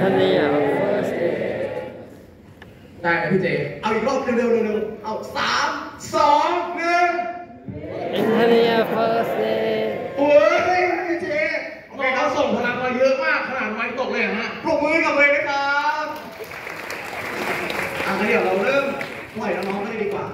ท่านนี่อะได้ไหมพี่เจ เอาอีกรอบเร็วๆเร็วๆเอาสามสองหนึ่งอินเทเนียเฟ first day โอ้ยพี่เจโอเคเขาส่งพลังมาเยอะมากขนาดไม้ตกเลยฮะปรบมือกับเลยนะครับอะเดี๋ยวเราเริ่มไหวน้องๆกันเลยดีกว่า